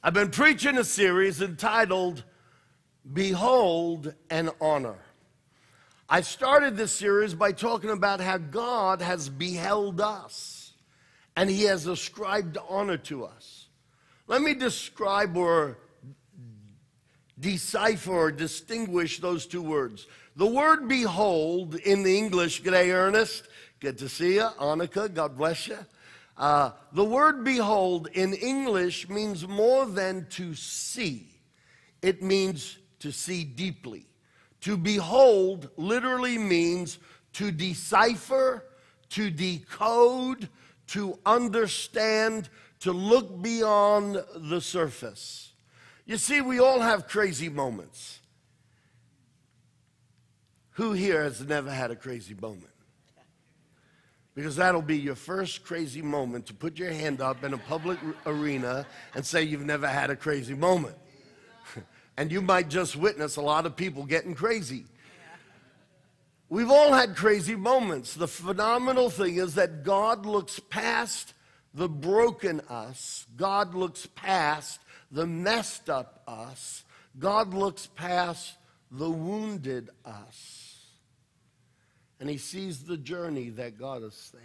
I've been preaching a series entitled Behold and Honor. I started this series by talking about how God has beheld us and he has ascribed honor to us. Let me describe or decipher or distinguish those two words. The word behold in the English, good day, Ernest, good to see you. Annika, God bless you. Uh, the word behold in English means more than to see, it means to see deeply. To behold literally means to decipher, to decode, to understand, to look beyond the surface. You see, we all have crazy moments. Who here has never had a crazy moment? Because that'll be your first crazy moment to put your hand up in a public arena and say you've never had a crazy moment. and you might just witness a lot of people getting crazy. We've all had crazy moments. The phenomenal thing is that God looks past the broken us, God looks past the messed up us, God looks past the wounded us and he sees the journey that got us there.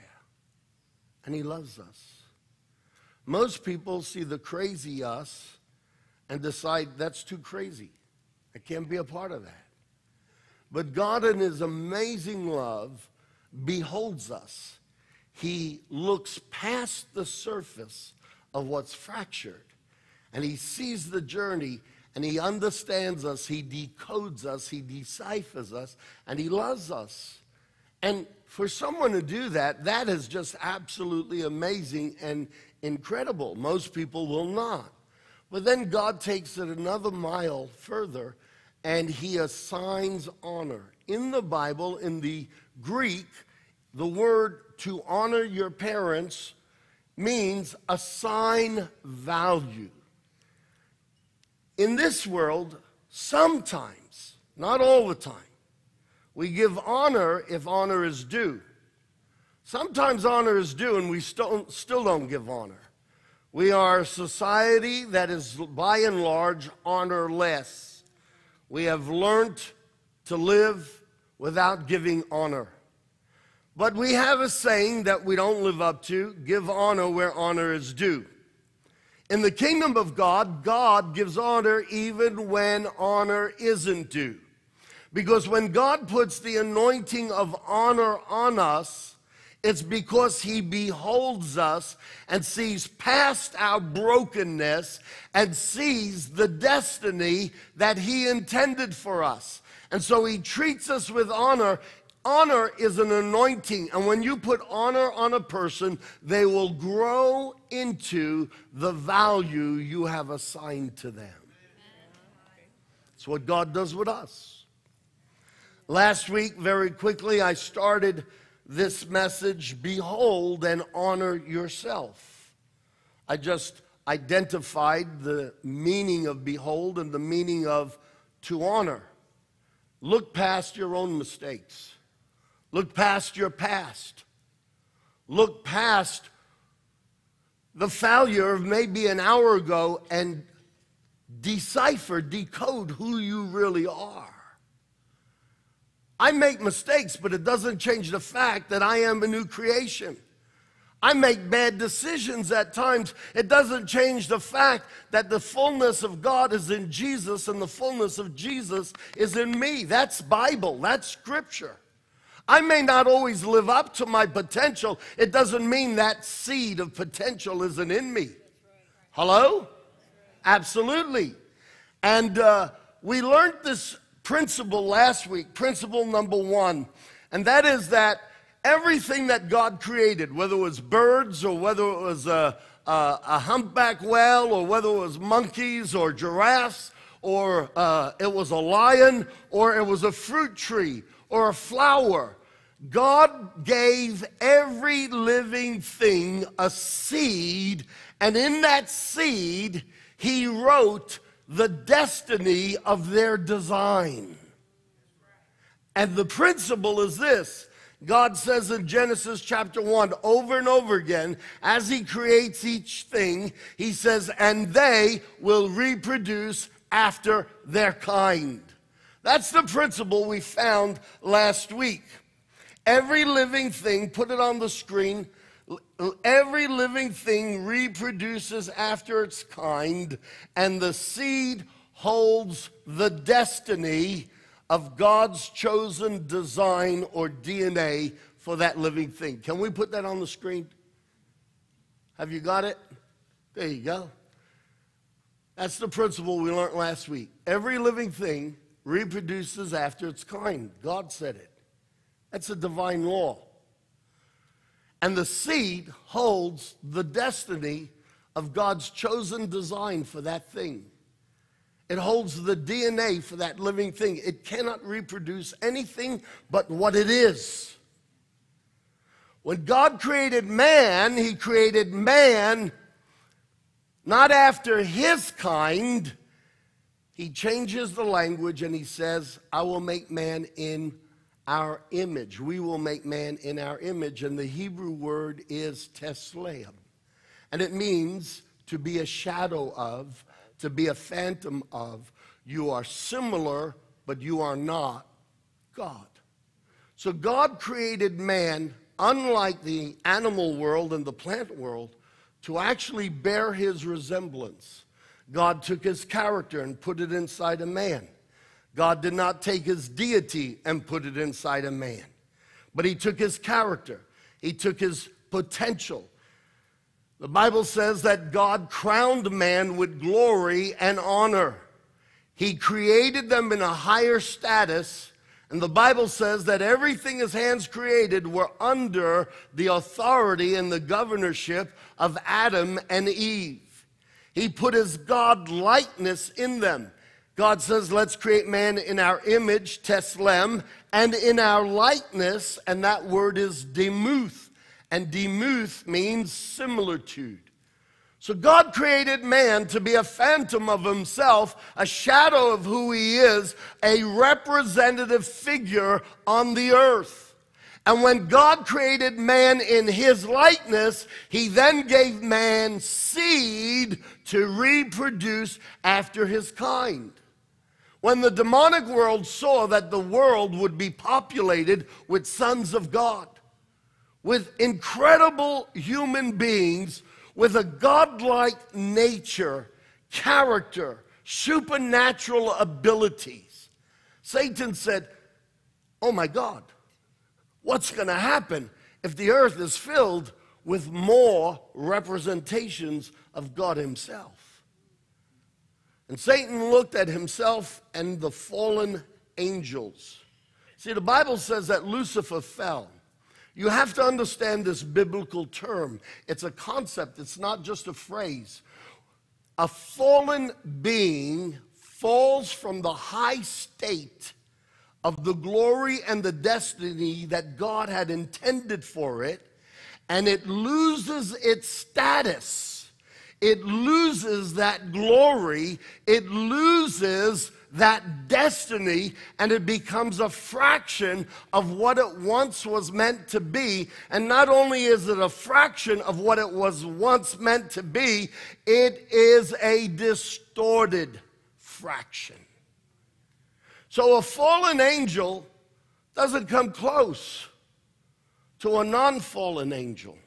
And he loves us. Most people see the crazy us and decide that's too crazy. I can't be a part of that. But God, in his amazing love, beholds us. He looks past the surface of what's fractured and he sees the journey and he understands us, he decodes us, he deciphers us, and he loves us. And for someone to do that, that is just absolutely amazing and incredible. Most people will not. But then God takes it another mile further and he assigns honor. In the Bible, in the Greek, the word to honor your parents means assign value. In this world, sometimes, not all the time, we give honor if honor is due. Sometimes honor is due and we still, still don't give honor. We are a society that is by and large honorless. We have learned to live without giving honor. But we have a saying that we don't live up to give honor where honor is due. In the kingdom of God, God gives honor even when honor isn't due. Because when God puts the anointing of honor on us, it's because he beholds us and sees past our brokenness and sees the destiny that he intended for us. And so he treats us with honor. Honor is an anointing, and when you put honor on a person, they will grow into the value you have assigned to them. It's what God does with us. Last week, very quickly, I started this message Behold and honor yourself. I just identified the meaning of behold and the meaning of to honor. Look past your own mistakes, look past your past, look past the failure of maybe an hour ago and decipher, decode who you really are. I make mistakes, but it doesn't change the fact that I am a new creation. I make bad decisions at times. It doesn't change the fact that the fullness of God is in Jesus and the fullness of Jesus is in me. That's Bible, that's scripture. I may not always live up to my potential. It doesn't mean that seed of potential isn't in me. Hello? Absolutely. And uh, we learned this principle last week, principle number one, and that is that everything that God created, whether it was birds or whether it was a, a, a humpback whale or whether it was monkeys or giraffes or uh, it was a lion or it was a fruit tree or a flower, God gave every living thing a seed, and in that seed, He wrote the destiny of their design. And the principle is this God says in Genesis chapter 1 over and over again, as He creates each thing, He says, and they will reproduce after their kind. That's the principle we found last week. Every living thing, put it on the screen, every living thing reproduces after its kind, and the seed holds the destiny of God's chosen design or DNA for that living thing. Can we put that on the screen? Have you got it? There you go. That's the principle we learned last week. Every living thing reproduces after its kind. God said it. That's a divine law. And the seed holds the destiny of God's chosen design for that thing. It holds the DNA for that living thing. It cannot reproduce anything but what it is. When God created man, He created man not after his kind. He changes the language and He says, I will make man in our image. We will make man in our image. And the Hebrew word is tesleim. And it means to be a shadow of, to be a phantom of. You are similar, but you are not God. So God created man, unlike the animal world and the plant world, to actually bear his resemblance. God took his character and put it inside a man. God did not take his deity and put it inside a man, but he took his character, he took his potential, the Bible says that God crowned man with glory and honor. He created them in a higher status. And the Bible says that everything his hands created were under the authority and the governorship of Adam and Eve. He put his God likeness in them. God says, let's create man in our image, Teslem, and in our likeness, and that word is demuth and demuth means similitude. So God created man to be a phantom of himself, a shadow of who he is, a representative figure on the earth. And when God created man in his likeness, he then gave man seed to reproduce after his kind. When the demonic world saw that the world would be populated with sons of God, with incredible human beings with a godlike nature, character, supernatural abilities. Satan said, Oh my God, what's going to happen if the earth is filled with more representations of God Himself? And Satan looked at himself and the fallen angels. See, the Bible says that Lucifer fell. You have to understand this biblical term. It's a concept, it's not just a phrase. A fallen being falls from the high state of the glory and the destiny that God had intended for it, and it loses its status. It loses that glory. It loses that destiny and it becomes a fraction of what it once was meant to be. And not only is it a fraction of what it was once meant to be, it is a distorted fraction. So a fallen angel doesn't come close to a non fallen angel.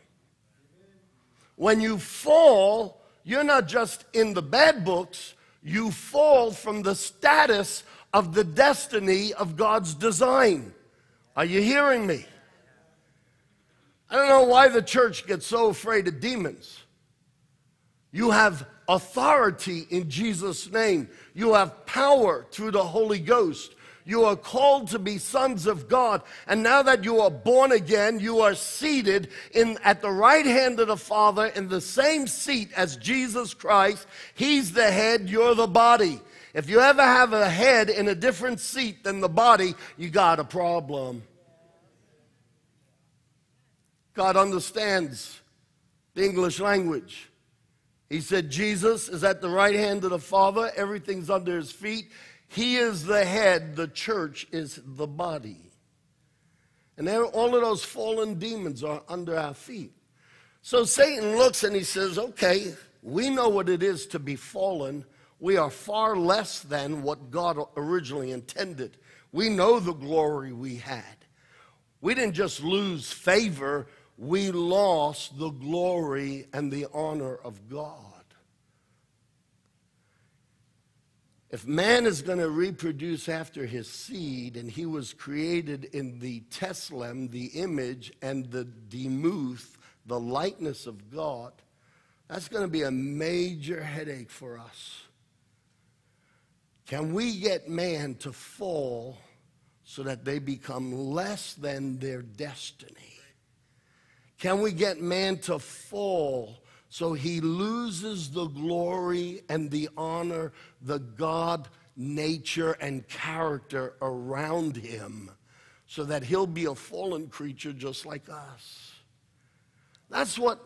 When you fall, you're not just in the bad books, you fall from the status of the destiny of God's design. Are you hearing me? I don't know why the church gets so afraid of demons. You have authority in Jesus' name. You have power through the Holy Ghost. You are called to be sons of God. And now that you are born again, you are seated in, at the right hand of the Father in the same seat as Jesus Christ. He's the head, you're the body. If you ever have a head in a different seat than the body, you got a problem. God understands the English language. He said, Jesus is at the right hand of the Father, everything's under his feet. He is the head, the church is the body. And all of those fallen demons are under our feet. So Satan looks and he says, okay, we know what it is to be fallen. We are far less than what God originally intended. We know the glory we had. We didn't just lose favor, we lost the glory and the honor of God. If man is going to reproduce after his seed, and he was created in the Teslem, the image, and the demuth, the likeness of God, that's going to be a major headache for us. Can we get man to fall so that they become less than their destiny? Can we get man to fall so he loses the glory and the honor, the God nature and character around him so that he'll be a fallen creature just like us? That's what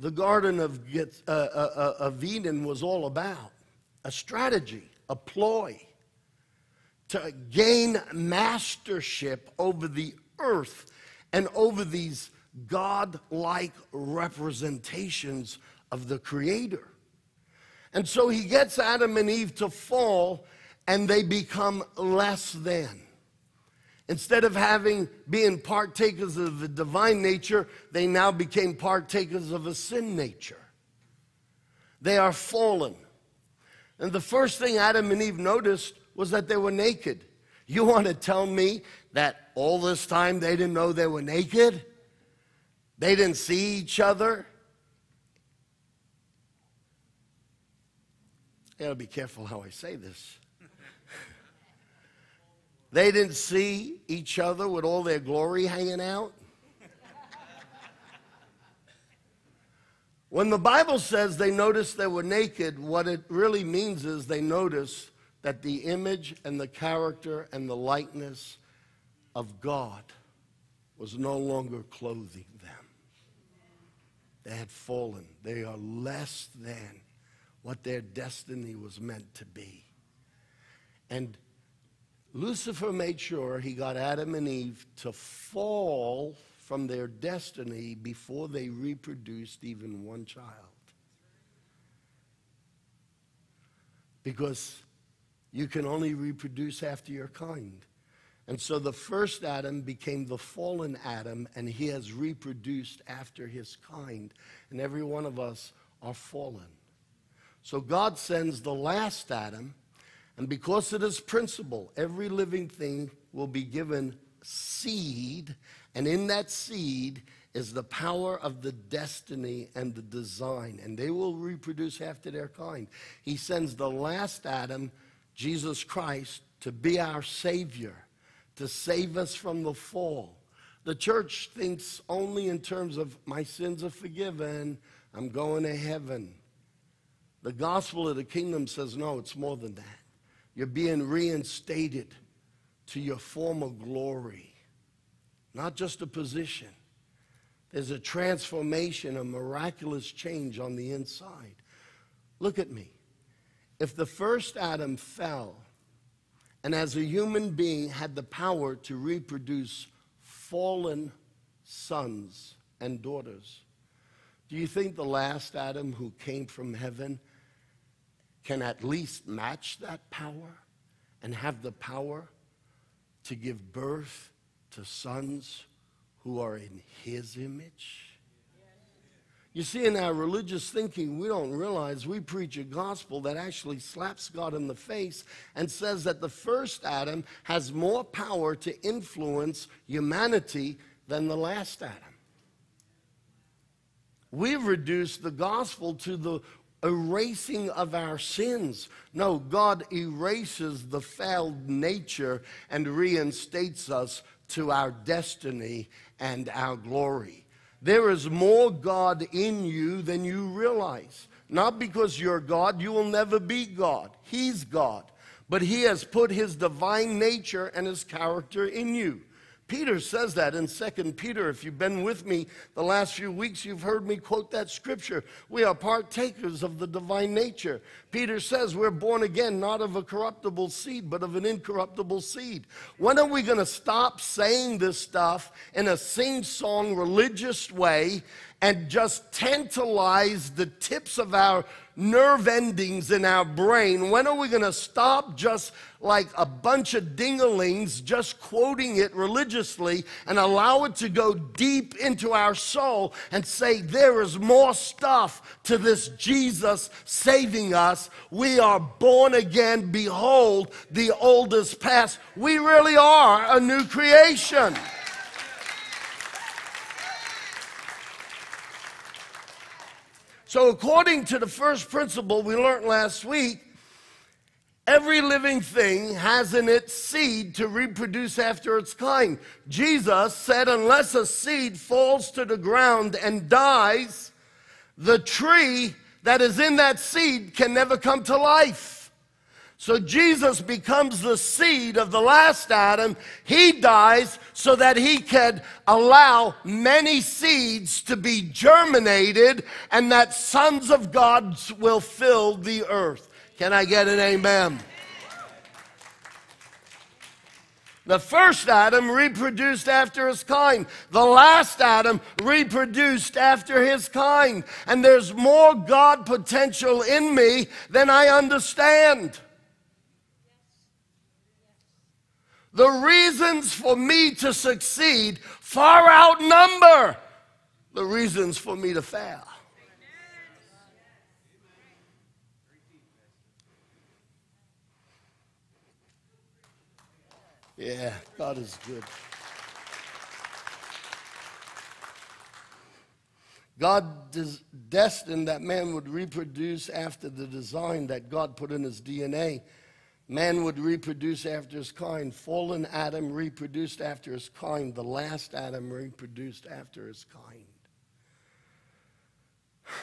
the Garden of, uh, uh, uh, of Eden was all about a strategy a ploy to gain mastership over the earth and over these God-like representations of the Creator. And so he gets Adam and Eve to fall and they become less than. Instead of having being partakers of the divine nature, they now became partakers of a sin nature. They are fallen. And the first thing Adam and Eve noticed was that they were naked. You want to tell me that all this time they didn't know they were naked? They didn't see each other? I gotta be careful how I say this. they didn't see each other with all their glory hanging out? When the Bible says they noticed they were naked, what it really means is they noticed that the image and the character and the likeness of God was no longer clothing them. They had fallen. They are less than what their destiny was meant to be. And Lucifer made sure he got Adam and Eve to fall from their destiny before they reproduced even one child. Because you can only reproduce after your kind. And so the first Adam became the fallen Adam, and he has reproduced after his kind. And every one of us are fallen. So God sends the last Adam, and because it is principle, every living thing will be given seed and in that seed is the power of the destiny and the design, and they will reproduce after their kind. He sends the last Adam, Jesus Christ, to be our Savior, to save us from the fall. The church thinks only in terms of my sins are forgiven, I'm going to heaven. The gospel of the kingdom says, no, it's more than that. You're being reinstated to your former glory not just a position. There's a transformation, a miraculous change on the inside. Look at me. If the first Adam fell and as a human being had the power to reproduce fallen sons and daughters, do you think the last Adam who came from heaven can at least match that power and have the power to give birth to sons who are in his image? You see, in our religious thinking, we don't realize we preach a gospel that actually slaps God in the face and says that the first Adam has more power to influence humanity than the last Adam. We've reduced the gospel to the erasing of our sins. No, God erases the foul nature and reinstates us to our destiny and our glory. There is more God in you than you realize. Not because you're God, you will never be God. He's God. But He has put His divine nature and His character in you. Peter says that in 2 Peter. If you've been with me the last few weeks, you've heard me quote that scripture. We are partakers of the divine nature. Peter says we're born again, not of a corruptible seed, but of an incorruptible seed. When are we going to stop saying this stuff in a sing song religious way and just tantalize the tips of our nerve endings in our brain. When are we going to stop just like a bunch of dinglings just quoting it religiously and allow it to go deep into our soul and say, there is more stuff to this Jesus saving us. We are born again. Behold, the oldest past. We really are a new creation. So, according to the first principle we learned last week, every living thing has in it seed to reproduce after its kind. Jesus said, unless a seed falls to the ground and dies, the tree that is in that seed can never come to life. So Jesus becomes the seed of the last Adam. He dies so that he can allow many seeds to be germinated and that sons of God will fill the earth. Can I get an amen? The first Adam reproduced after his kind. The last Adam reproduced after his kind. And there's more God potential in me than I understand. The reasons for me to succeed far outnumber the reasons for me to fail. Yeah, God is good. God is destined that man would reproduce after the design that God put in his DNA. Man would reproduce after his kind. Fallen Adam reproduced after his kind. The last Adam reproduced after his kind.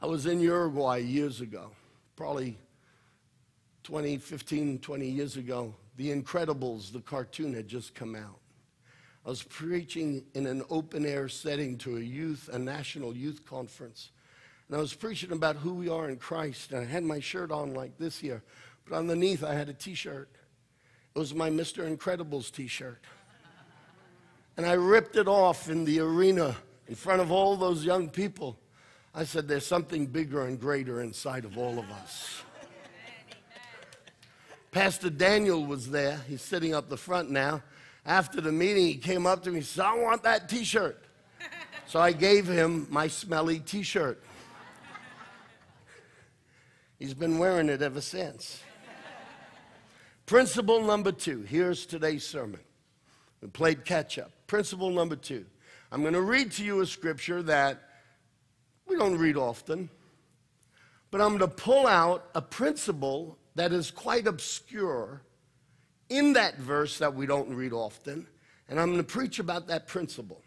I was in Uruguay years ago, probably 20, 15, 20 years ago. The Incredibles, the cartoon, had just come out. I was preaching in an open air setting to a youth, a national youth conference. And I was preaching about who we are in Christ. And I had my shirt on like this here. But underneath, I had a t shirt. It was my Mr. Incredibles t shirt. And I ripped it off in the arena in front of all those young people. I said, There's something bigger and greater inside of all of us. Pastor Daniel was there. He's sitting up the front now. After the meeting, he came up to me and said, I want that t shirt. So I gave him my smelly t shirt. He's been wearing it ever since. Principle number two. Here's today's sermon. We played catch up. Principle number two. I'm going to read to you a scripture that we don't read often, but I'm going to pull out a principle that is quite obscure in that verse that we don't read often, and I'm going to preach about that principle.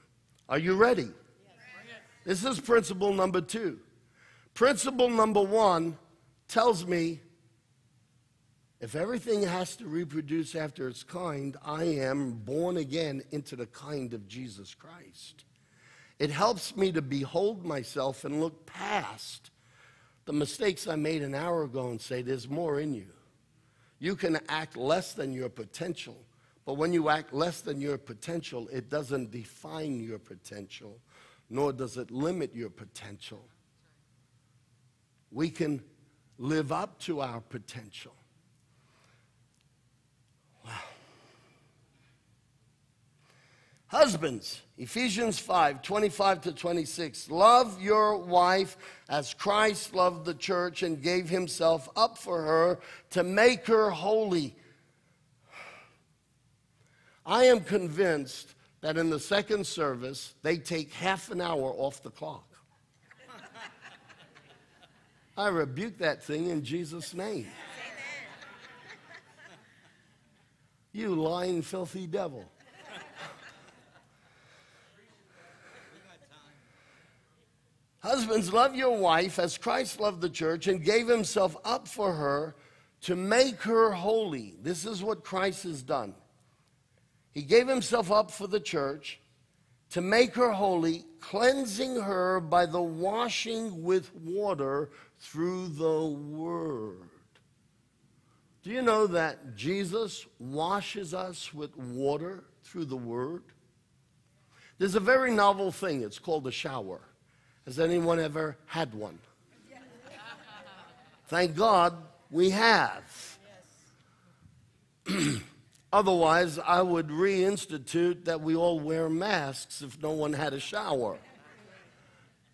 Are you ready? Yes. This is principle number two. Principle number one tells me if everything has to reproduce after its kind, I am born again into the kind of Jesus Christ. It helps me to behold myself and look past the mistakes I made an hour ago and say, there's more in you. You can act less than your potential, but when you act less than your potential, it doesn't define your potential, nor does it limit your potential. We can live up to our potential. Wow. Husbands, Ephesians 5 25 to 26. Love your wife as Christ loved the church and gave himself up for her to make her holy. I am convinced that in the second service, they take half an hour off the clock. I rebuke that thing in Jesus' name. You lying, filthy devil. Husbands, love your wife as Christ loved the church and gave himself up for her to make her holy. This is what Christ has done. He gave himself up for the church to make her holy, cleansing her by the washing with water through the word. Do you know that Jesus washes us with water through the word? There's a very novel thing. It's called a shower. Has anyone ever had one? Thank God we have. Otherwise, I would reinstitute that we all wear masks if no one had a shower.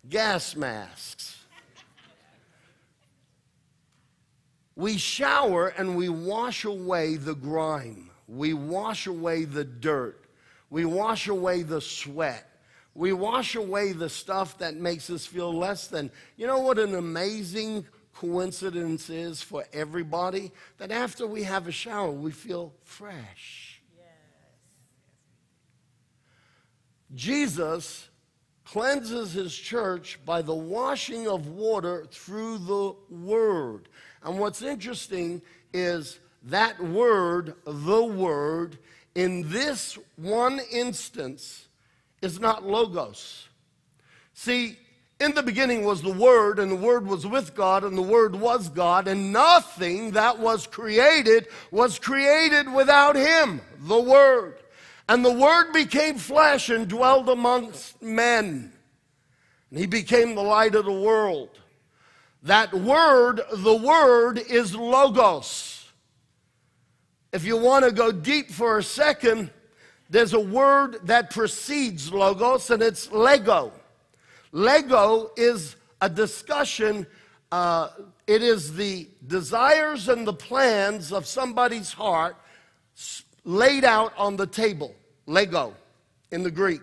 Gas masks. We shower and we wash away the grime. We wash away the dirt. We wash away the sweat. We wash away the stuff that makes us feel less than. You know what an amazing coincidence is for everybody? That after we have a shower, we feel fresh. Yes. Jesus cleanses his church by the washing of water through the word. And what's interesting is that word, the word, in this one instance, is not logos. See, in the beginning was the Word, and the Word was with God, and the Word was God, and nothing that was created was created without Him, the Word. And the Word became flesh and dwelled amongst men. And He became the light of the world. That word, the Word, is Logos. If you want to go deep for a second, there's a word that precedes Logos, and it's Lego. Lego is a discussion, uh, it is the desires and the plans of somebody's heart laid out on the table. Lego in the Greek.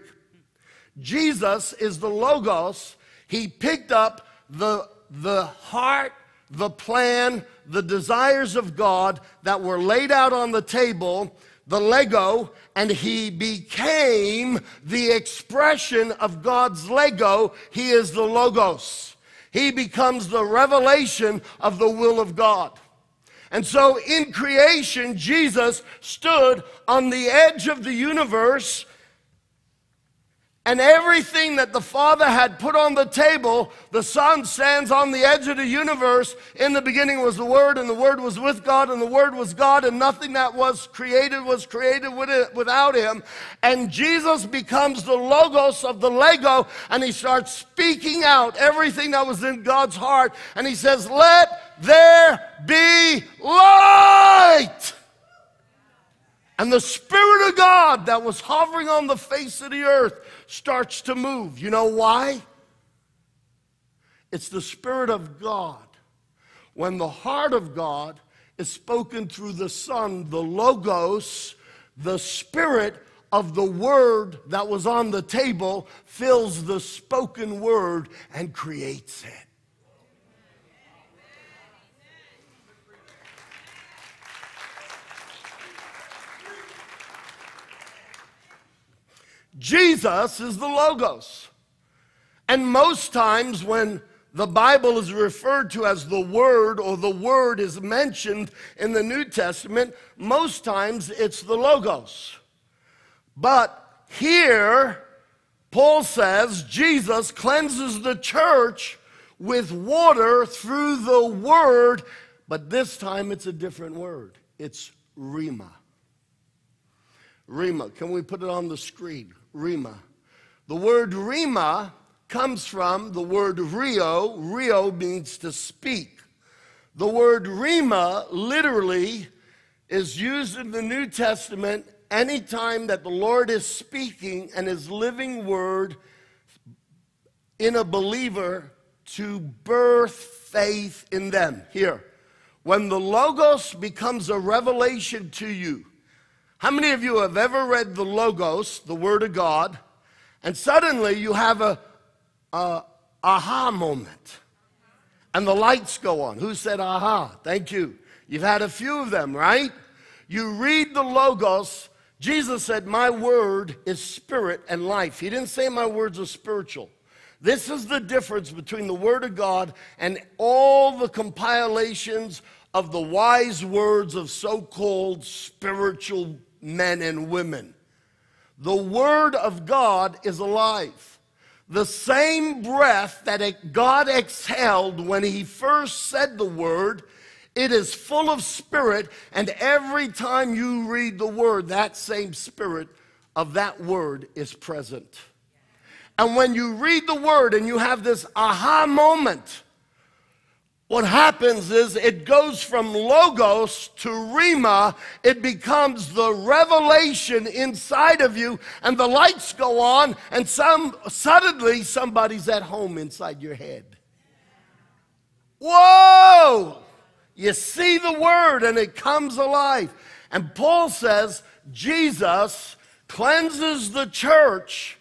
Jesus is the Logos. He picked up the, the heart, the plan, the desires of God that were laid out on the table, the Lego, and he became the expression of God's Lego. He is the Logos. He becomes the revelation of the will of God. And so in creation, Jesus stood on the edge of the universe and everything that the Father had put on the table, the Son stands on the edge of the universe. In the beginning was the Word, and the Word was with God, and the Word was God, and nothing that was created was created without Him. And Jesus becomes the Logos of the Lego, and He starts speaking out everything that was in God's heart. And He says, Let there be light. And the Spirit of God that was hovering on the face of the earth starts to move. You know why? It's the Spirit of God. When the heart of God is spoken through the Son, the Logos, the Spirit of the Word that was on the table fills the spoken Word and creates it. Jesus is the Logos. And most times when the Bible is referred to as the Word or the Word is mentioned in the New Testament, most times it's the Logos. But here, Paul says Jesus cleanses the church with water through the Word, but this time it's a different word. It's Rhema. Rhema. Can we put it on the screen? Rhema. The word Rhema comes from the word rheo. rheo means to speak. The word Rhema literally is used in the New Testament anytime that the Lord is speaking and his living word in a believer to birth faith in them. Here, when the Logos becomes a revelation to you, how many of you have ever read the Logos, the Word of God, and suddenly you have a, a aha moment and the lights go on? Who said aha? Thank you. You've had a few of them, right? You read the Logos. Jesus said, My word is spirit and life. He didn't say my words are spiritual. This is the difference between the Word of God and all the compilations of the wise words of so called spiritual men and women. The Word of God is alive. The same breath that God exhaled when He first said the Word, it is full of Spirit, and every time you read the Word, that same Spirit of that Word is present. And when you read the Word and you have this aha moment, what happens is it goes from logos to rhema. It becomes the revelation inside of you, and the lights go on, and some suddenly somebody's at home inside your head. Whoa! You see the word, and it comes alive. And Paul says Jesus cleanses the church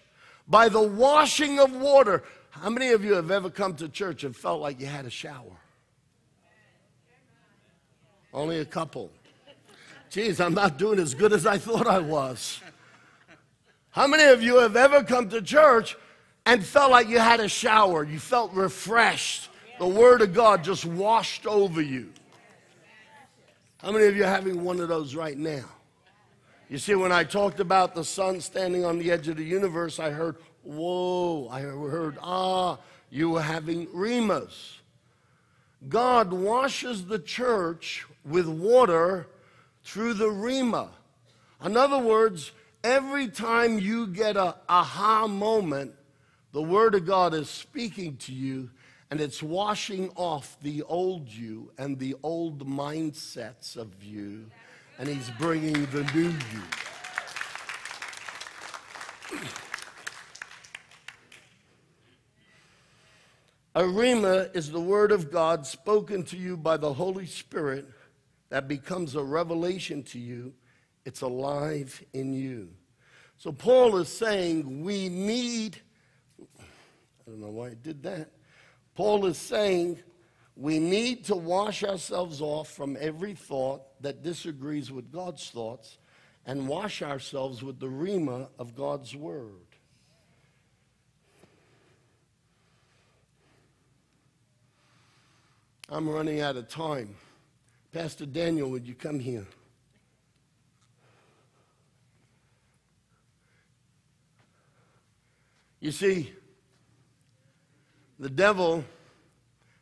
by the washing of water. How many of you have ever come to church and felt like you had a shower? Only a couple. Geez, I'm not doing as good as I thought I was. How many of you have ever come to church and felt like you had a shower? You felt refreshed. The Word of God just washed over you. How many of you are having one of those right now? You see, when I talked about the sun standing on the edge of the universe, I heard, whoa. I heard, ah, you were having rhemas. God washes the church with water through the Rhema. In other words, every time you get a aha moment, the Word of God is speaking to you and it's washing off the old you and the old mindsets of you, and He's bringing the new you. A rhema is the word of God spoken to you by the Holy Spirit that becomes a revelation to you. It's alive in you. So Paul is saying we need, I don't know why I did that. Paul is saying we need to wash ourselves off from every thought that disagrees with God's thoughts and wash ourselves with the Rhema of God's word. I'm running out of time. Pastor Daniel, would you come here? You see, the devil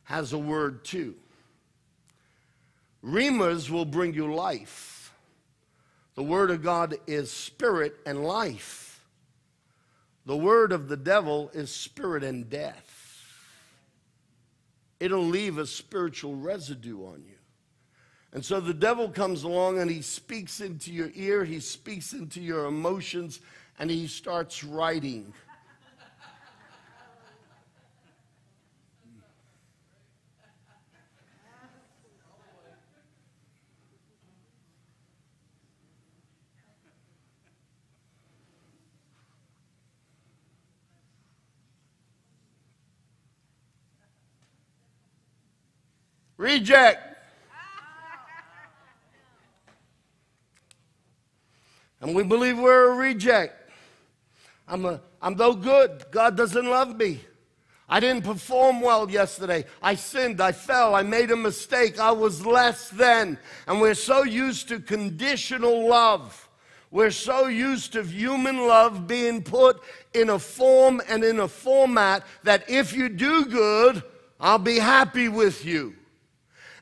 has a word too. Rhemas will bring you life. The word of God is spirit and life. The word of the devil is spirit and death it'll leave a spiritual residue on you. And so the devil comes along and he speaks into your ear, he speaks into your emotions, and he starts writing. Reject. And we believe we're a reject. I'm, a, I'm no good. God doesn't love me. I didn't perform well yesterday. I sinned. I fell. I made a mistake. I was less than. And we're so used to conditional love. We're so used to human love being put in a form and in a format that if you do good, I'll be happy with you.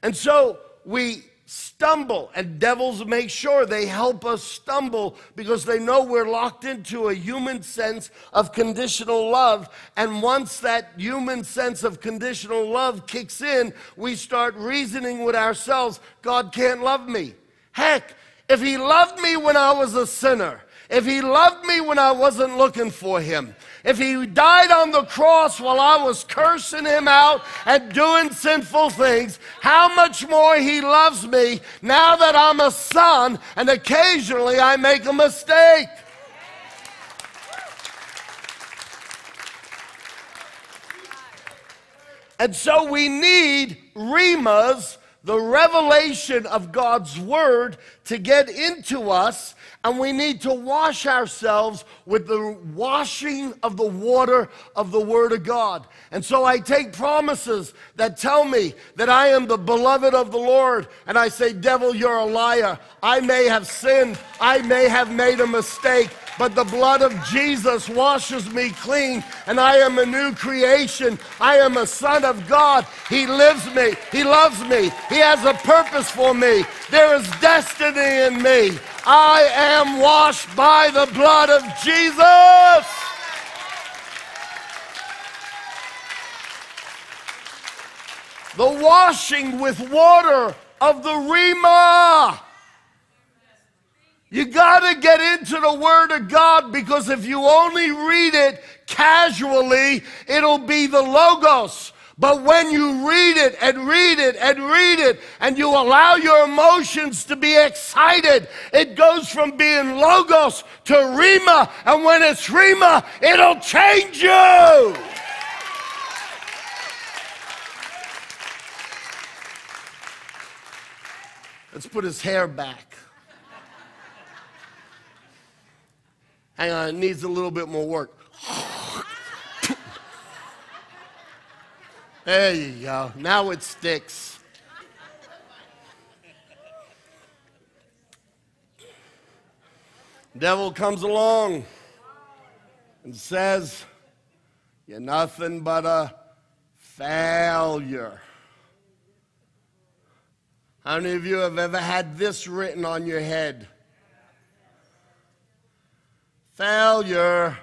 And so we stumble, and devils make sure they help us stumble because they know we're locked into a human sense of conditional love. And once that human sense of conditional love kicks in, we start reasoning with ourselves God can't love me. Heck, if He loved me when I was a sinner, if He loved me when I wasn't looking for Him, if he died on the cross while I was cursing him out and doing sinful things, how much more he loves me now that I'm a son and occasionally I make a mistake. And so we need rhemas, the revelation of God's word, to get into us and we need to wash ourselves with the washing of the water of the Word of God. And so I take promises that tell me that I am the beloved of the Lord, and I say, Devil, you're a liar. I may have sinned, I may have made a mistake, but the blood of Jesus washes me clean, and I am a new creation. I am a son of God. He lives me, He loves me, He has a purpose for me. There is destiny in me. I am washed by the blood of Jesus. The washing with water of the Rhema. You got to get into the Word of God because if you only read it casually, it'll be the Logos. But when you read it and read it and read it and you allow your emotions to be excited, it goes from being Logos to Rhema. And when it's Rhema, it'll change you. Let's put his hair back. Hang on, it needs a little bit more work. There you go. Now it sticks. Devil comes along and says, You're nothing but a failure. How many of you have ever had this written on your head? Failure.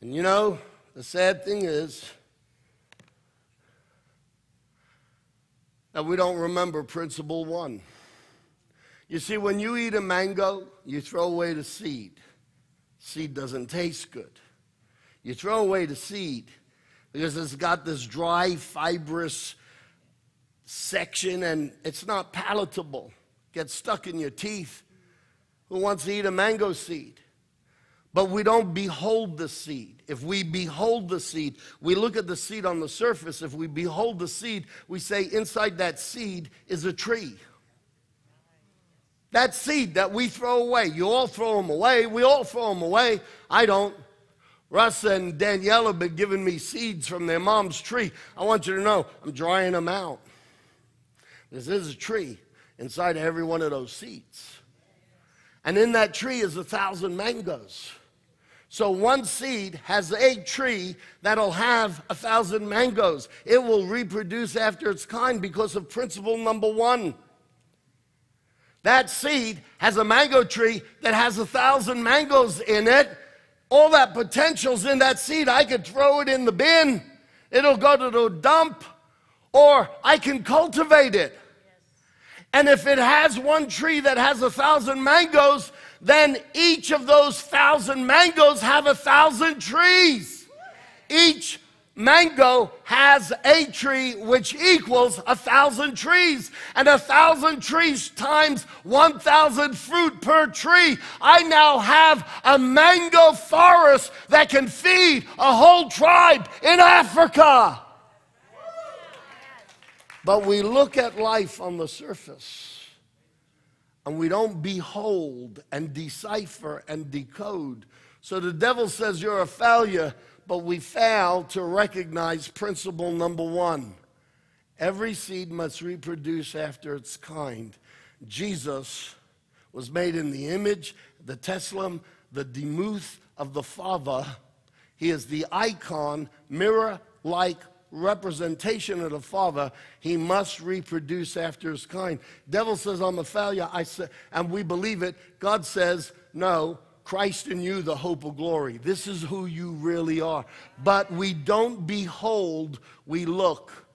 And you know, the sad thing is that we don't remember principle one. You see, when you eat a mango, you throw away the seed. Seed doesn't taste good. You throw away the seed because it's got this dry, fibrous section and it's not palatable. Gets stuck in your teeth. Who wants to eat a mango seed? But we don't behold the seed. If we behold the seed, we look at the seed on the surface. If we behold the seed, we say inside that seed is a tree. That seed that we throw away, you all throw them away. We all throw them away. I don't. Russ and Danielle have been giving me seeds from their mom's tree. I want you to know I'm drying them out. This is a tree inside every one of those seeds. And in that tree is a thousand mangoes. So one seed has a tree that'll have a thousand mangoes. It will reproduce after its kind because of principle number one. That seed has a mango tree that has a thousand mangoes in it. All that potential's in that seed. I could throw it in the bin, it'll go to the dump, or I can cultivate it. And if it has one tree that has a thousand mangoes, then each of those thousand mangoes have a thousand trees. Each mango has a tree which equals a thousand trees. And a thousand trees times 1000 fruit per tree. I now have a mango forest that can feed a whole tribe in africa but we look at life on the surface and we don't behold and decipher and decode. So the devil says you're a failure, but we fail to recognize principle number one every seed must reproduce after its kind. Jesus was made in the image, the Tselem, the demuth of the Father. He is the icon, mirror like representation of the Father, he must reproduce after his kind. Devil says, I'm a failure. I say, and we believe it. God says, no, Christ in you, the hope of glory. This is who you really are. But we don't behold, we look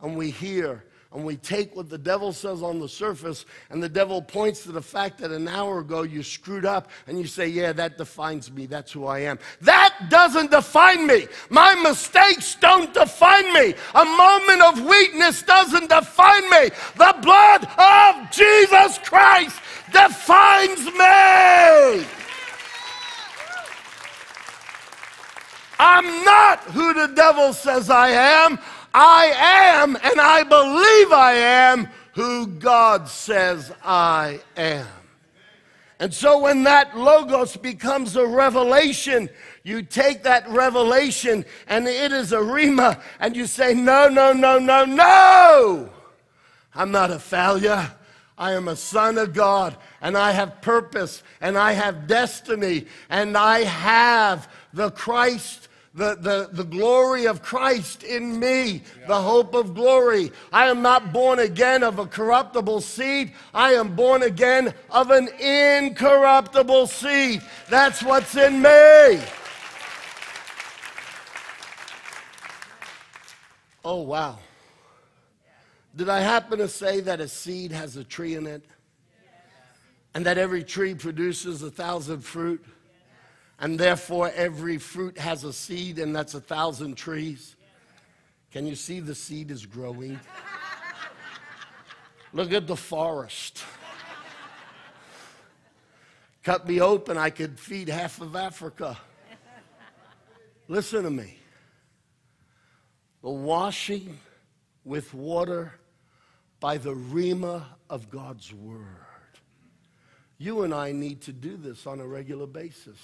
and we hear and we take what the devil says on the surface, and the devil points to the fact that an hour ago you screwed up, and you say, Yeah, that defines me. That's who I am. That doesn't define me. My mistakes don't define me. A moment of weakness doesn't define me. The blood of Jesus Christ defines me. I'm not who the devil says I am. I am, and I believe I am, who God says I am. And so when that logos becomes a revelation, you take that revelation and it is a rhema, and you say, No, no, no, no, no. I'm not a failure. I am a son of God, and I have purpose, and I have destiny, and I have the Christ, the, the, the glory of Christ in me, the hope of glory. I am not born again of a corruptible seed, I am born again of an incorruptible seed. That's what's in me. Oh, wow. Did I happen to say that a seed has a tree in it? And that every tree produces a thousand fruit? And therefore, every fruit has a seed, and that's a thousand trees? Can you see the seed is growing? Look at the forest. Cut me open, I could feed half of Africa. Listen to me. The washing with water by the rhema of God's word. You and I need to do this on a regular basis.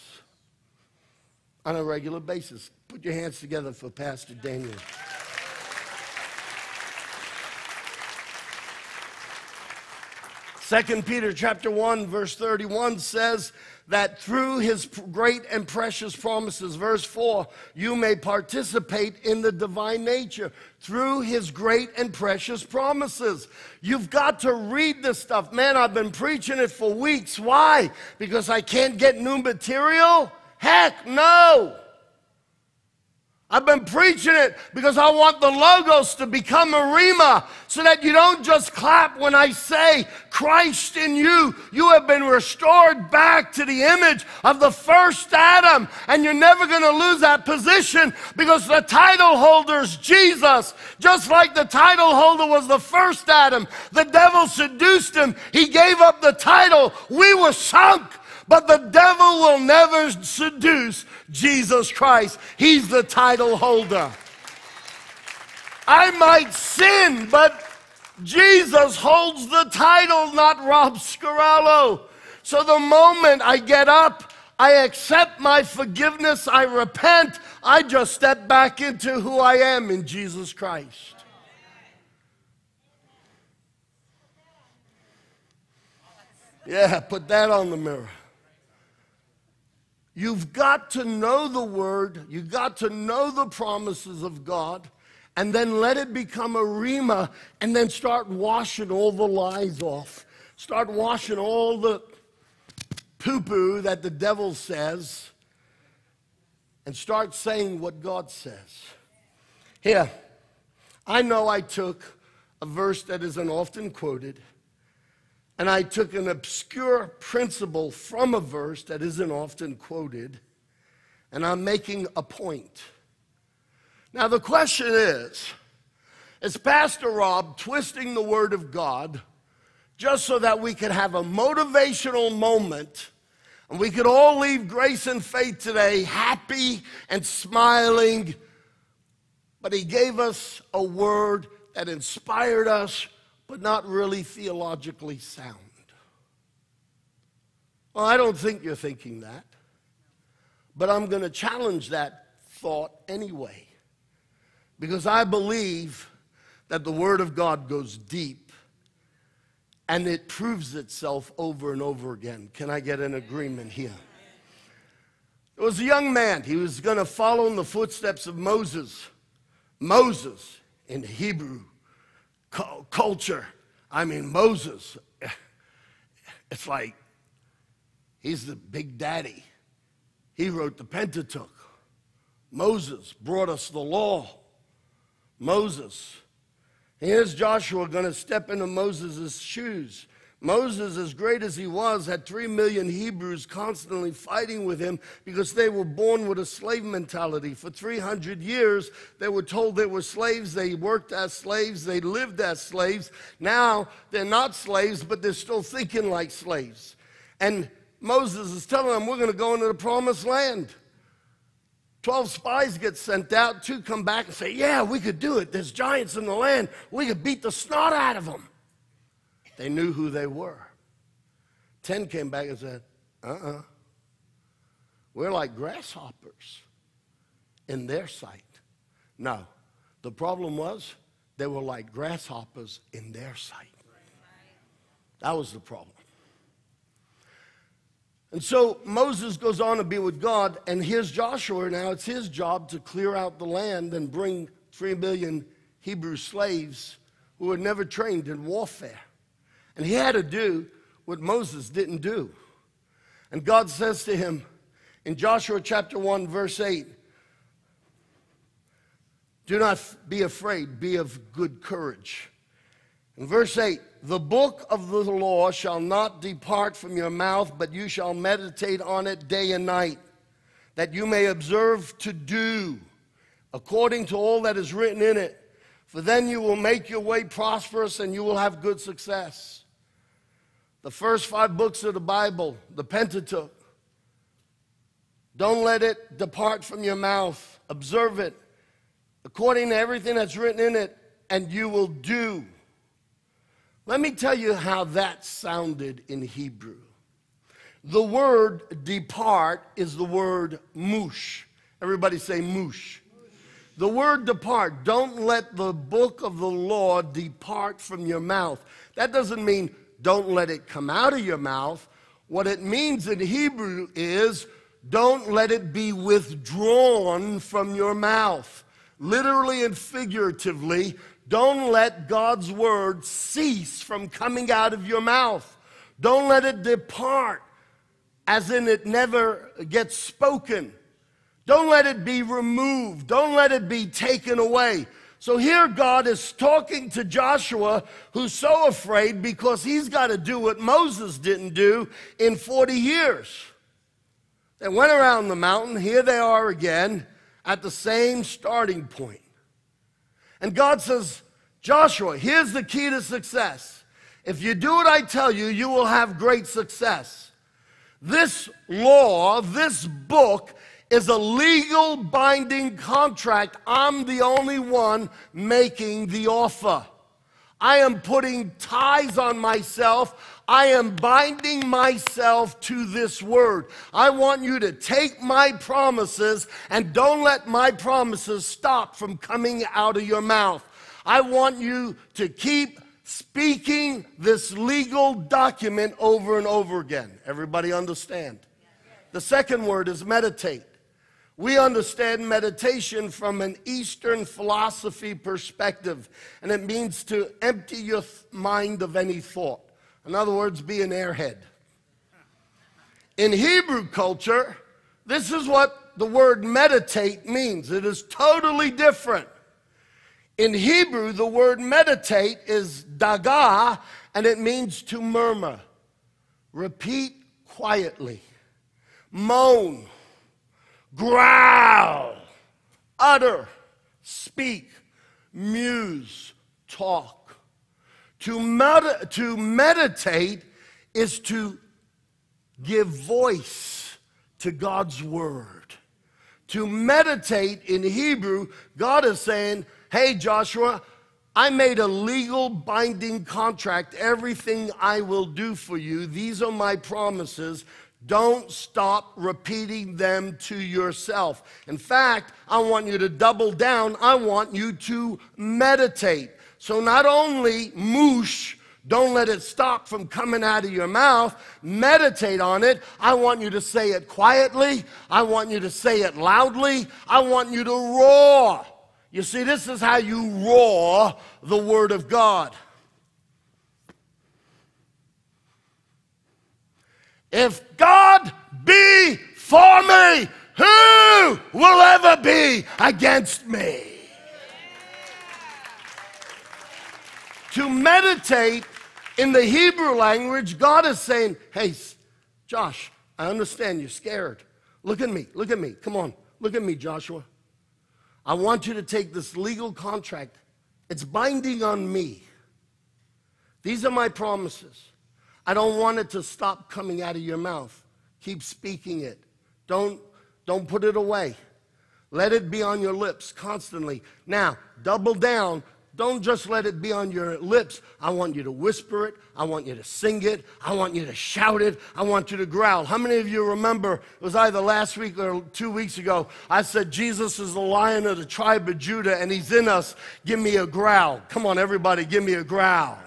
On a regular basis. Put your hands together for Pastor Daniel. Second Peter chapter 1 verse 31 says that through his great and precious promises verse 4 you may participate in the divine nature through his great and precious promises. You've got to read this stuff. Man, I've been preaching it for weeks. Why? Because I can't get new material? Heck no. I've been preaching it because I want the logos to become a rhema so that you don't just clap when I say Christ in you. You have been restored back to the image of the first Adam and you're never going to lose that position because the title holder's Jesus. Just like the title holder was the first Adam, the devil seduced him. He gave up the title. We were sunk. But the devil will never seduce Jesus Christ. He's the title holder. I might sin, but Jesus holds the title, not Rob Scarallo. So the moment I get up, I accept my forgiveness, I repent, I just step back into who I am in Jesus Christ. Yeah, put that on the mirror. You've got to know the word, you've got to know the promises of God, and then let it become a rhema, and then start washing all the lies off. Start washing all the poo poo that the devil says, and start saying what God says. Here, I know I took a verse that isn't often quoted and I took an obscure principle from a verse that isn't often quoted, and I'm making a point. Now, the question is Is Pastor Rob twisting the Word of God just so that we could have a motivational moment and we could all leave grace and faith today happy and smiling? But he gave us a word that inspired us but not really theologically sound. Well, I don't think you're thinking that, but I'm going to challenge that thought anyway, because I believe that the Word of God goes deep and it proves itself over and over again. Can I get an agreement here? There was a young man, he was going to follow in the footsteps of Moses. Moses in Hebrew culture. I mean, Moses, it's like he's the big daddy. He wrote the Pentateuch. Moses brought us the law. Moses. Here's Joshua going to step into Moses' shoes. Moses, as great as he was, had three million Hebrews constantly fighting with him because they were born with a slave mentality. For 300 years, they were told they were slaves. They worked as slaves. They lived as slaves. Now, they're not slaves, but they're still thinking like slaves. And Moses is telling them, We're going to go into the promised land. 12 spies get sent out. Two come back and say, Yeah, we could do it. There's giants in the land. We could beat the snot out of them. They knew who they were. Ten came back and said, uh uh-uh. uh. we are like grasshoppers in their sight. No, the problem was they were like grasshoppers in their sight. That was the problem. And so Moses goes on to be with God, and here's Joshua now. It's his job to clear out the land and bring three million Hebrew slaves who were never trained in warfare. And he had to do what Moses didn't do. And God says to him in Joshua chapter 1, verse 8, Do not be afraid, be of good courage. In verse 8, the book of the law shall not depart from your mouth, but you shall meditate on it day and night, that you may observe to do according to all that is written in it. For then you will make your way prosperous and you will have good success. The first five books of the Bible, the Pentateuch, don't let it depart from your mouth. Observe it according to everything that's written in it, and you will do. Let me tell you how that sounded in Hebrew. The word depart is the word mush. Everybody say mush. The word depart, don't let the book of the law depart from your mouth. That doesn't mean don't let it come out of your mouth. What it means in Hebrew is don't let it be withdrawn from your mouth. Literally and figuratively, don't let God's word cease from coming out of your mouth. Don't let it depart, as in it never gets spoken. Don't let it be removed. Don't let it be taken away. So here God is talking to Joshua, who's so afraid because he's got to do what Moses didn't do in 40 years. They went around the mountain. Here they are again at the same starting point. And God says, Joshua, here's the key to success. If you do what I tell you, you will have great success. This law, this book, is a legal binding contract. I'm the only one making the offer. I am putting ties on myself. I am binding myself to this word. I want you to take my promises and don't let my promises stop from coming out of your mouth. I want you to keep speaking this legal document over and over again. Everybody understand? The second word is meditate. We understand meditation from an Eastern philosophy perspective, and it means to empty your mind of any thought. In other words, be an airhead. In Hebrew culture, this is what the word meditate means. It is totally different. In Hebrew, the word meditate is daga, and it means to murmur, repeat quietly, moan growl, utter, speak, muse, talk. To, med- to meditate is to give voice to God's word. To meditate in Hebrew, God is saying, Hey, Joshua, I made a legal binding contract. Everything I will do for you, these are my promises. Don't stop repeating them to yourself. In fact, I want you to double down. I want you to meditate. So not only moosh, don't let it stop from coming out of your mouth. Meditate on it. I want you to say it quietly. I want you to say it loudly. I want you to roar. You see, this is how you roar the Word of God. If God be for me, who will ever be against me? To meditate in the Hebrew language, God is saying, Hey, Josh, I understand you're scared. Look at me. Look at me. Come on. Look at me, Joshua. I want you to take this legal contract. It's binding on me. These are my promises. I don't want it to stop coming out of your mouth. Keep speaking it. Don't, don't put it away. Let it be on your lips constantly. Now, double down. Don't just let it be on your lips. I want you to whisper it. I want you to sing it. I want you to shout it. I want you to growl. How many of you remember it was either last week or two weeks ago? I said, Jesus is the lion of the tribe of Judah and he's in us. Give me a growl. Come on, everybody, give me a growl.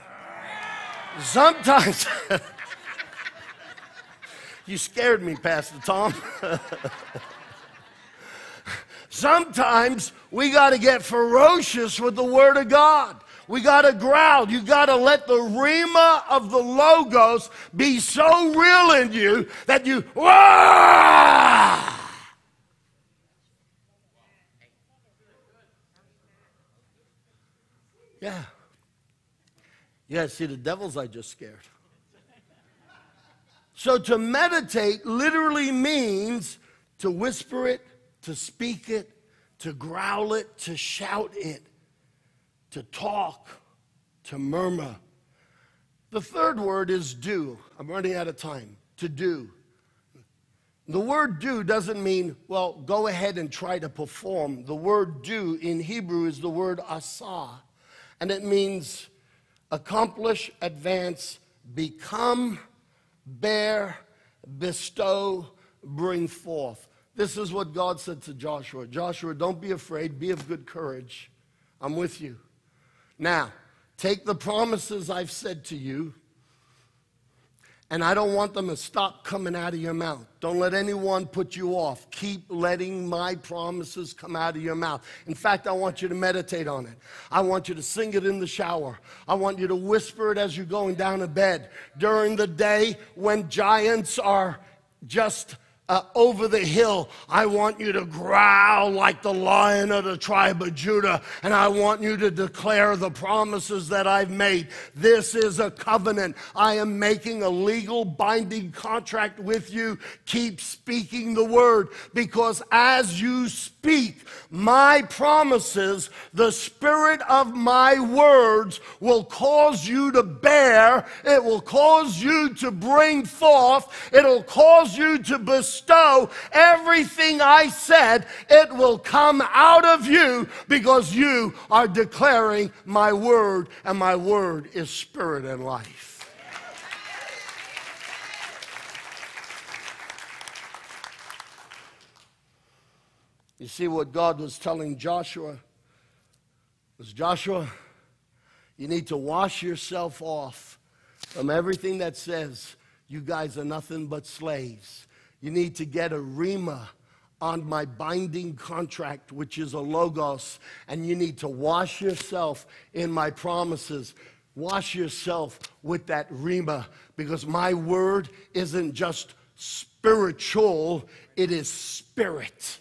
Sometimes. you scared me, Pastor Tom. Sometimes we got to get ferocious with the Word of God. We got to growl. You got to let the Rhema of the logos be so real in you that you, Wah! Yeah. Yeah, see, the devils I just scared. So to meditate literally means to whisper it, to speak it, to growl it, to shout it, to talk, to murmur. The third word is do. I'm running out of time. To do. The word do doesn't mean, well, go ahead and try to perform. The word do in Hebrew is the word asa, and it means accomplish, advance, become, bear, bestow, bring forth. This is what God said to Joshua Joshua, don't be afraid, be of good courage. I'm with you. Now, take the promises I've said to you, and I don't want them to stop coming out of your mouth. Don't let anyone put you off. Keep letting my promises come out of your mouth. In fact, I want you to meditate on it. I want you to sing it in the shower. I want you to whisper it as you're going down to bed. During the day when giants are just uh, over the hill. I want you to growl like the lion of the tribe of Judah, and I want you to declare the promises that I've made. This is a covenant. I am making a legal binding contract with you. Keep speaking the word because as you speak my promises, the spirit of my words will cause you to bear, it will cause you to bring forth, it'll cause you to bestow bestow everything I said, it will come out of you because you are declaring my word, and my word is spirit and life. You see what God was telling Joshua was Joshua, you need to wash yourself off from everything that says you guys are nothing but slaves. You need to get a rhema on my binding contract, which is a logos, and you need to wash yourself in my promises. Wash yourself with that rhema because my word isn't just spiritual, it is spirit.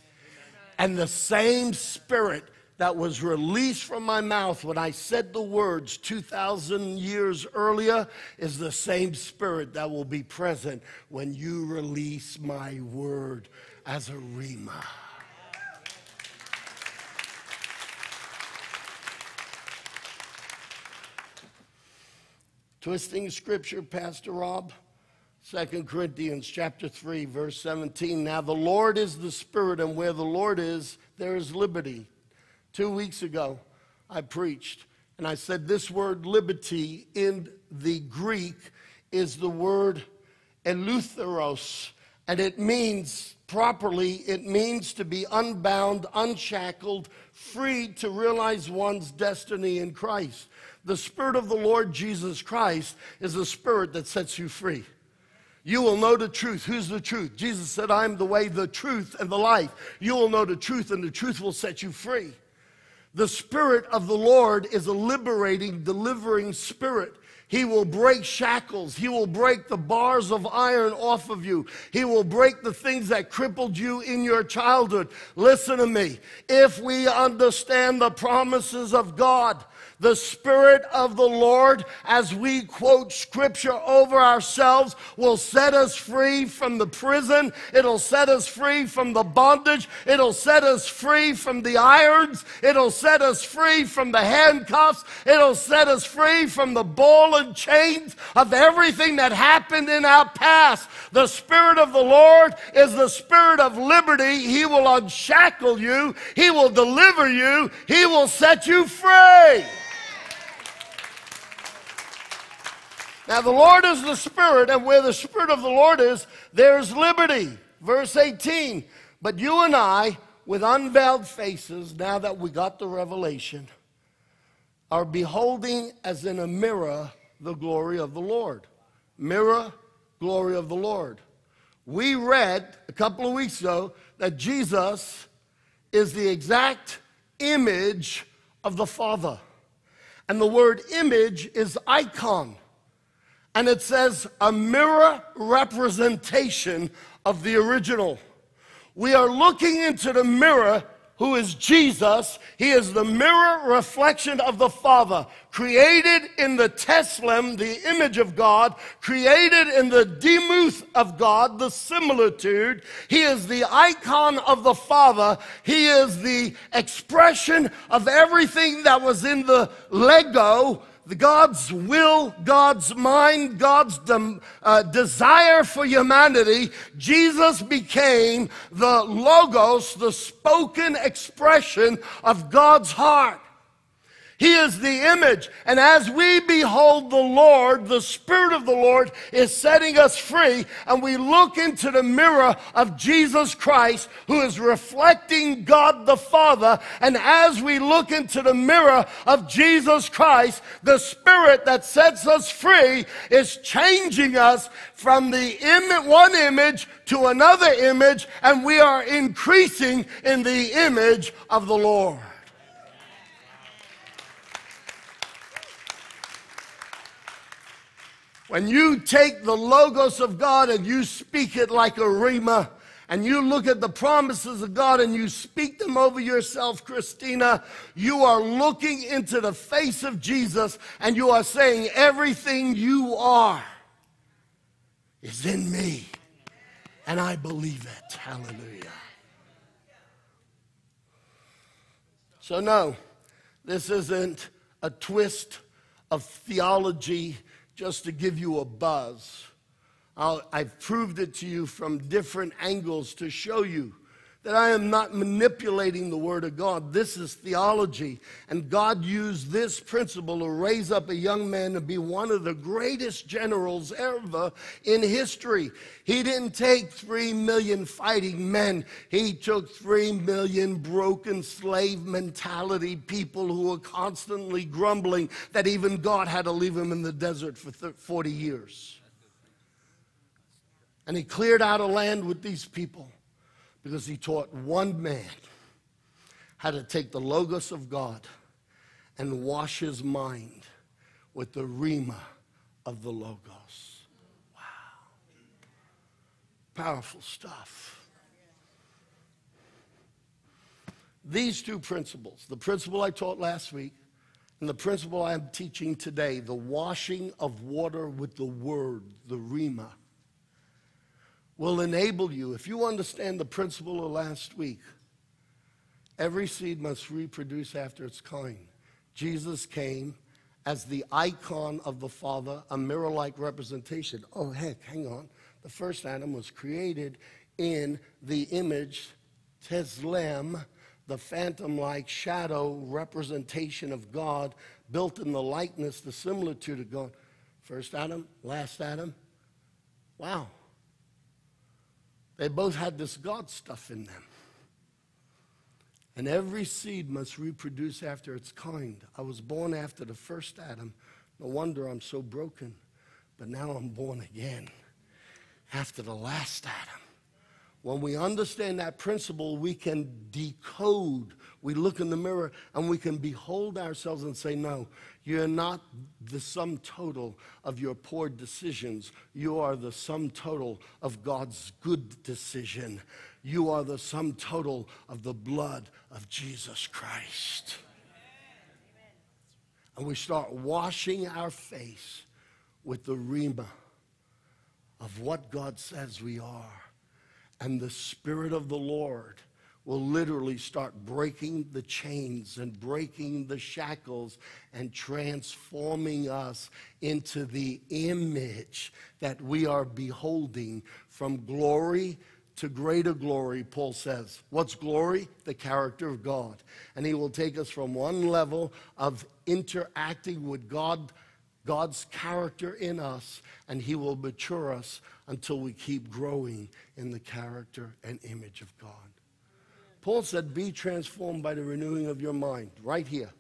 And the same spirit that was released from my mouth when I said the words 2,000 years earlier is the same spirit that will be present when you release my word as a rhema. Twisting scripture, Pastor Rob. 2 Corinthians chapter 3 verse 17. Now the Lord is the spirit and where the Lord is there is liberty. Two weeks ago, I preached and I said this word liberty in the Greek is the word eleutheros, and it means properly, it means to be unbound, unshackled, free to realize one's destiny in Christ. The Spirit of the Lord Jesus Christ is the Spirit that sets you free. You will know the truth. Who's the truth? Jesus said, I'm the way, the truth, and the life. You will know the truth, and the truth will set you free. The Spirit of the Lord is a liberating, delivering spirit. He will break shackles. He will break the bars of iron off of you. He will break the things that crippled you in your childhood. Listen to me. If we understand the promises of God, the Spirit of the Lord, as we quote Scripture over ourselves, will set us free from the prison. It'll set us free from the bondage. It'll set us free from the irons. It'll set us free from the handcuffs. It'll set us free from the ball and chains of everything that happened in our past. The Spirit of the Lord is the Spirit of liberty. He will unshackle you, He will deliver you, He will set you free. Now, the Lord is the Spirit, and where the Spirit of the Lord is, there's liberty. Verse 18. But you and I, with unveiled faces, now that we got the revelation, are beholding as in a mirror the glory of the Lord. Mirror, glory of the Lord. We read a couple of weeks ago that Jesus is the exact image of the Father. And the word image is icon. And it says a mirror representation of the original. We are looking into the mirror who is Jesus. He is the mirror reflection of the Father, created in the Tselem, the image of God, created in the demuth of God, the similitude. He is the icon of the Father. He is the expression of everything that was in the Lego God's will, God's mind, God's de- uh, desire for humanity, Jesus became the logos, the spoken expression of God's heart. He is the image. And as we behold the Lord, the Spirit of the Lord is setting us free, and we look into the mirror of Jesus Christ, who is reflecting God the Father. And as we look into the mirror of Jesus Christ, the Spirit that sets us free is changing us from the Im- one image to another image, and we are increasing in the image of the Lord. When you take the Logos of God and you speak it like a Rhema, and you look at the promises of God and you speak them over yourself, Christina, you are looking into the face of Jesus and you are saying, Everything you are is in me. And I believe it. Hallelujah. So, no, this isn't a twist of theology just to give you a buzz. i have proved it to you from different angles to show you that I am not manipulating the Word of God. This is theology. And God used this principle to raise up a young man to be one of the greatest generals ever in history. He didn't take three million fighting men, he took three million broken slave mentality people who were constantly grumbling that even God had to leave him in the desert for 40 years. And he cleared out a land with these people because he taught one man how to take the Logos of God and wash his mind with the Rhema of the Logos. Wow. Powerful stuff. These two principles, the principle I taught last week and the principle I'm teaching today, the washing of water with the Word, the Rhema will enable you, if you understand the principle of last week, every seed must reproduce after its kind. Jesus came as the icon of the Father, a mirror like representation. Oh, heck, hang on. The first Adam was created in the image, Tselem, the phantom like shadow representation of God, built in the likeness, the similitude of God. First Adam, last Adam. Wow. They both had this God stuff in them. And every seed must reproduce after its kind. I was born after the first Adam. No wonder I'm so broken. But now I'm born again after the last Adam. When we understand that principle, we can decode. We look in the mirror and we can behold ourselves and say, No, you're not the sum total of your poor decisions. You are the sum total of God's good decision. You are the sum total of the blood of Jesus Christ. And we start washing our face with the Rhema of what God says we are and the Spirit of the Lord will literally start breaking the chains and breaking the shackles and transforming us into the image that we are beholding from glory to greater glory, Paul says. What's glory? The character of God. And he will take us from one level of interacting with God God's character in us, and He will mature us until we keep growing in the character and image of God. Paul said, Be transformed by the renewing of your mind, right here.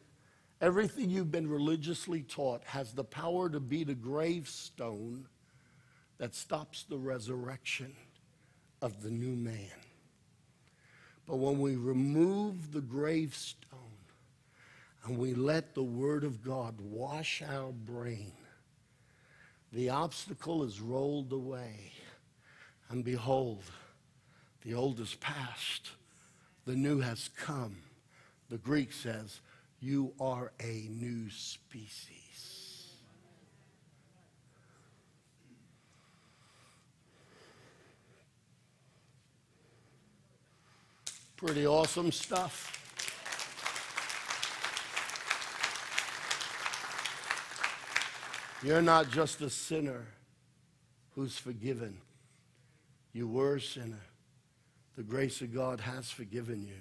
Everything you've been religiously taught has the power to be the gravestone that stops the resurrection of the new man. But when we remove the gravestone and we let the Word of God wash our brain, the obstacle is rolled away. And behold, the old is past, the new has come. The Greek says, You are a new species. Pretty awesome stuff. You're not just a sinner who's forgiven. You were a sinner. The grace of God has forgiven you.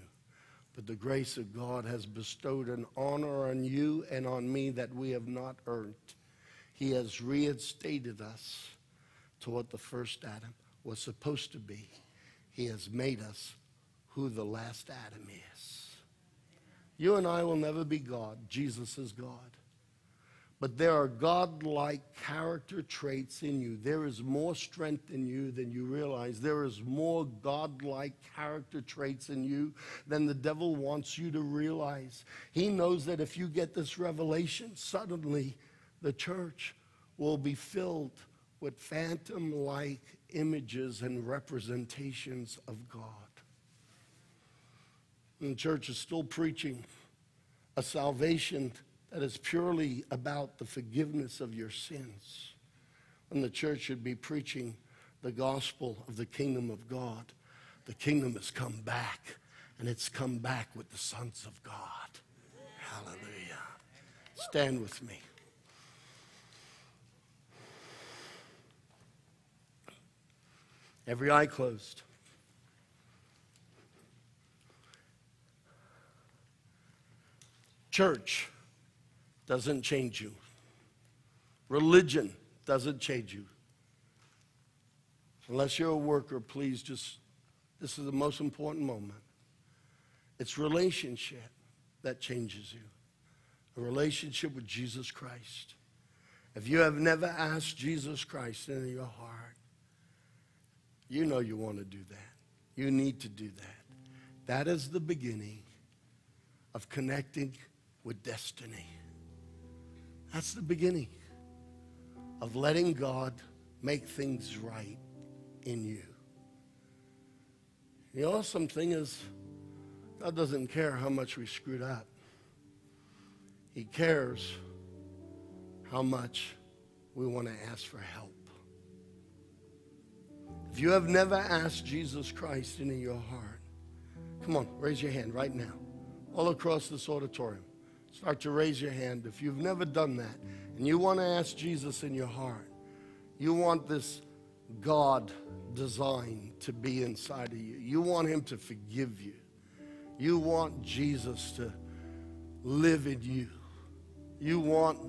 But the grace of God has bestowed an honor on you and on me that we have not earned. He has reinstated us to what the first Adam was supposed to be. He has made us who the last Adam is. You and I will never be God. Jesus is God. But there are God-like character traits in you. There is more strength in you than you realize. There is more God-like character traits in you than the devil wants you to realize. He knows that if you get this revelation, suddenly the church will be filled with phantom-like images and representations of God. And the church is still preaching a salvation that is purely about the forgiveness of your sins. And the church should be preaching the gospel of the kingdom of God. The kingdom has come back, and it's come back with the sons of God. Hallelujah. Stand with me. Every eye closed. Church doesn't change you. Religion doesn't change you. Unless you're a worker, please just, this is the most important moment. It's relationship that changes you. A relationship with Jesus Christ. If you have never asked Jesus Christ into your heart, you know you want to do that. You need to do that. That is the beginning of connecting with destiny. That's the beginning of letting God make things right in you. The awesome thing is, God doesn't care how much we screwed up. He cares how much we want to ask for help. If you have never asked Jesus Christ into your heart, come on, raise your hand right now, all across this auditorium. Start to raise your hand. If you've never done that and you want to ask Jesus in your heart, you want this God design to be inside of you. You want Him to forgive you. You want Jesus to live in you. You want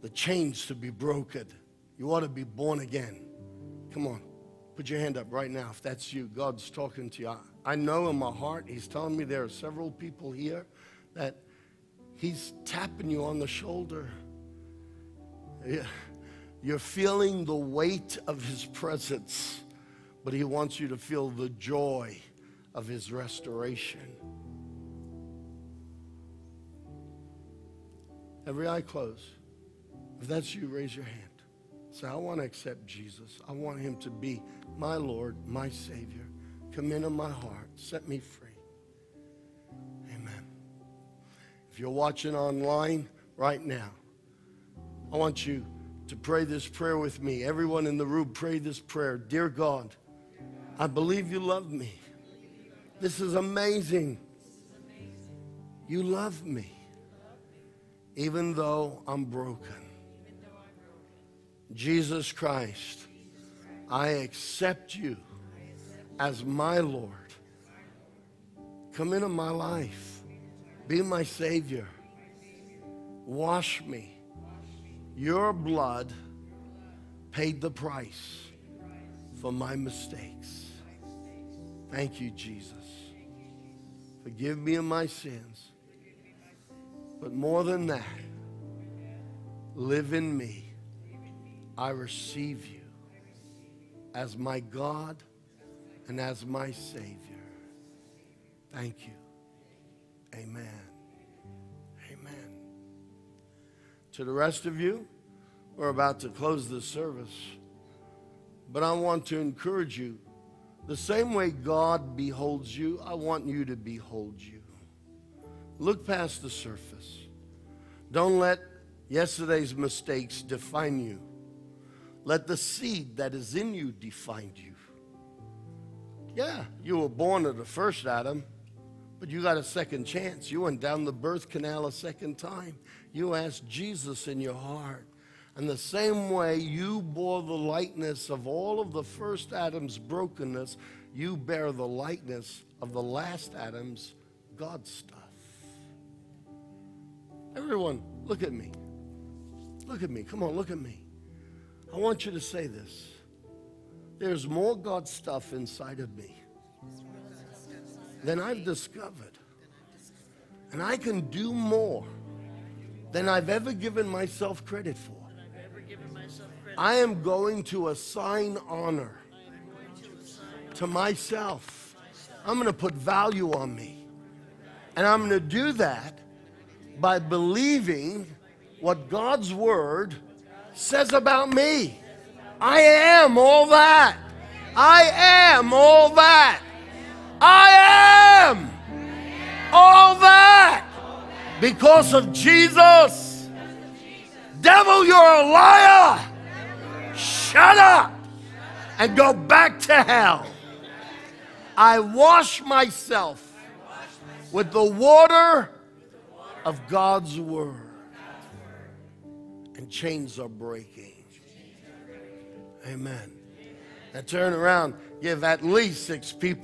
the chains to be broken. You want to be born again. Come on, put your hand up right now if that's you. God's talking to you. I, I know in my heart, He's telling me there are several people here that He's tapping you on the shoulder. You're feeling the weight of His presence, but He wants you to feel the joy of His restoration. Every eye closed. If that's you, raise your hand. Say, I want to accept Jesus. I want Him to be my Lord, my Savior. Come into my heart. Set me free. If you're watching online right now, I want you to pray this prayer with me. Everyone in the room, pray this prayer. Dear God, I believe you love me. This is amazing. You love me, even though I'm broken. Jesus Christ, I accept you as my Lord. Come into my life. Be my Savior. Wash me. Your blood paid the price for my mistakes. Thank you, Jesus. Forgive me of my sins. But more than that, live in me. I receive you as my God and as my Savior. Thank you. Amen. Amen. To the rest of you, we're about to close this service. But I want to encourage you the same way God beholds you, I want you to behold you. Look past the surface. Don't let yesterday's mistakes define you. Let the seed that is in you define you. Yeah, you were born of the first Adam, but you got a second chance. You went down the birth canal a second time. You asked Jesus in your heart. And the same way you bore the likeness of all of the first Adam's brokenness, you bear the likeness of the last Adam's God stuff. Everyone, look at me. Look at me. Come on, look at me. I want you to say this. There's more God stuff inside of me than I've discovered. And I can do more than I've ever given myself credit for. I am going to assign honor to myself. I'm going to put value on me. And I'm going to do that by believing what God's word says about me. I am all that. I am all that. I am all that because of Jesus. Devil, you're a liar. Shut up and go back to hell. I wash myself with the water of God's word. And chains are breaking. Amen. Now turn around, give at least six people